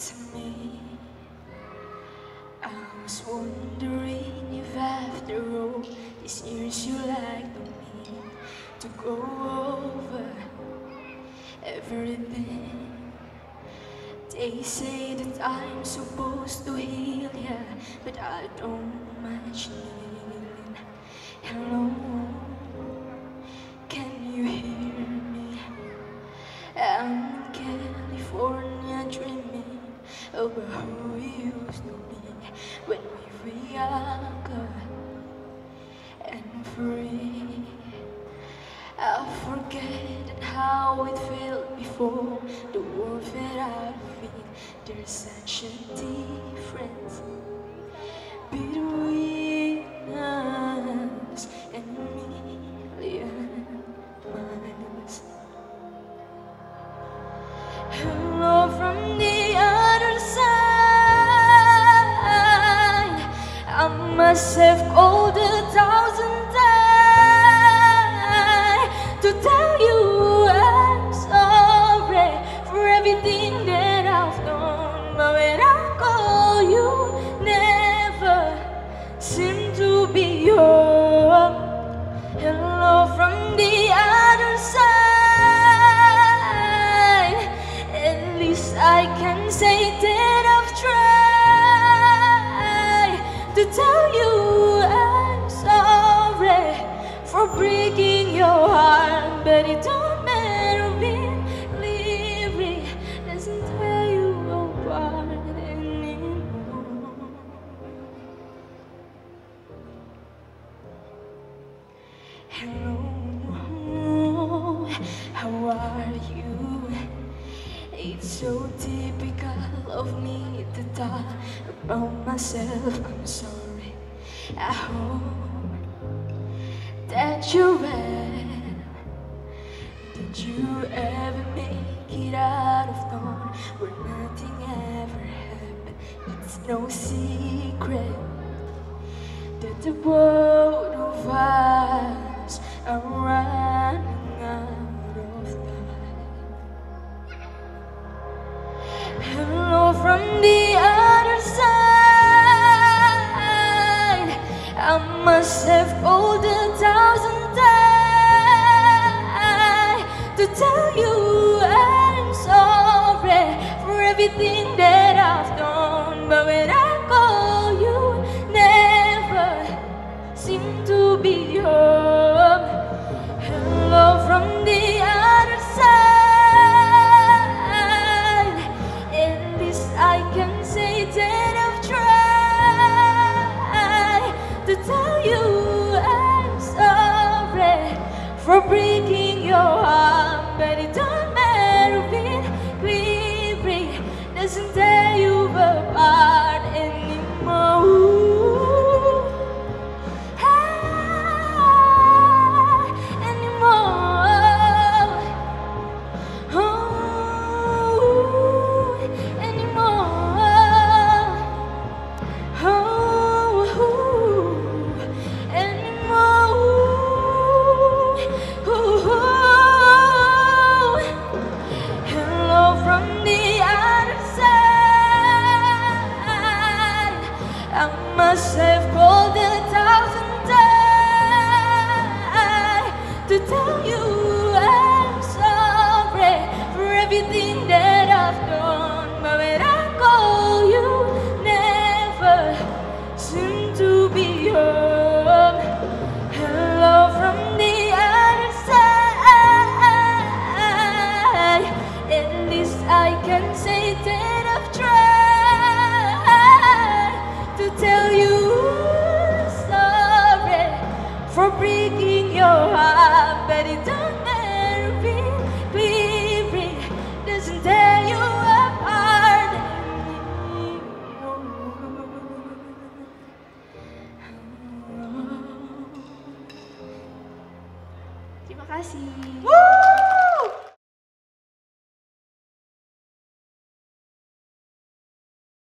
it's me. I was wondering if after all these years you like me to go over everything. They say that I'm supposed to heal ya, but I don't much need. Hello, can you hear me? I'm California dreaming about who we used to be when we were younger and free. I forget how it felt before the world out of it. There's such a difference between us and million miles. Hello from the I must have called a thousand so typical of me to talk about myself. I'm sorry. I hope that you're well. Did you ever make it out of town where nothing ever happened? It's no secret that the both of must have rolled a thousand times to tell you I'm sorry for everything that I've done. But when I call you, never seem to be yours. have crawled a thousand times to tell you. 开心。